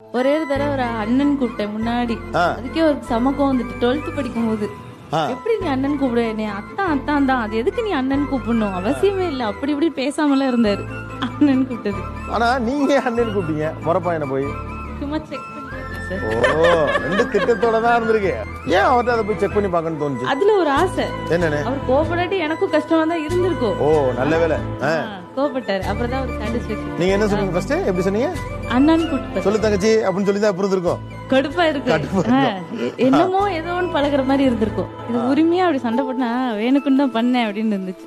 ஒரே ஒரு தடவை ஒரு அண்ணன் கூப்பிட்டேன் முன்னாடி. அதுக்கே ஒரு சமக்கம் வந்துட்டு டுவெல்த் படிக்கும் போது. எப்படி நீ அண்ணன் கூப்பிடுவ என்னை அத்தான் அத்தான் தான். அது எதுக்கு நீ அண்ணன் கூப்பிடணும்? அவசியமே இல்ல. அப்படி இப்படி பேசாமலாம் இருந்தாரு. அண்ணன் கூப்பிட்டது. ஆனா நீங்க அண்ணன் கூப்பிட்டீங்க? முறப்பாயனை போய்? சும்மா செக் சார். ஓ ரெண்டு திட்டத்தோட தான் இருந்திருக்கு. ஏன் அவர்ட்ட அதை போய் செக் பண்ணி பார்க்கணும்னு தோணுச்சு? அதுல ஒரு ஆசை. என்னன்னு? அவர் கோபப்படாட்டி எனக்கும் கஷ்டமா தான் இருந்திருக்கும். ஓ நல்ல வேலை. ஆ. கோபப்பட்டாரு அப்புறம் தான் ஒரு சாட்டிஸ்பேக்ஷன் நீங்க என்ன சொன்னீங்க ஃபர்ஸ்ட் எப்படி சொன்னீங்க? அண்ணன் கூப்பிட்டு சொல்லு தங்கச்சி அப்படின்னு சொல்லி தான் இருந்திருக்கும் கடுப்பா இருக்கு. ஆ, எ- என்னமோ ஏதோ ஒன்று பழகுற மாதிரி இருந்திருக்கும். இது உரிமையா அப்படி சண்டை போட்டா வேணுக்குன்னு தான் பண்ணேன் அப்படின்னு இருந்துச்சு.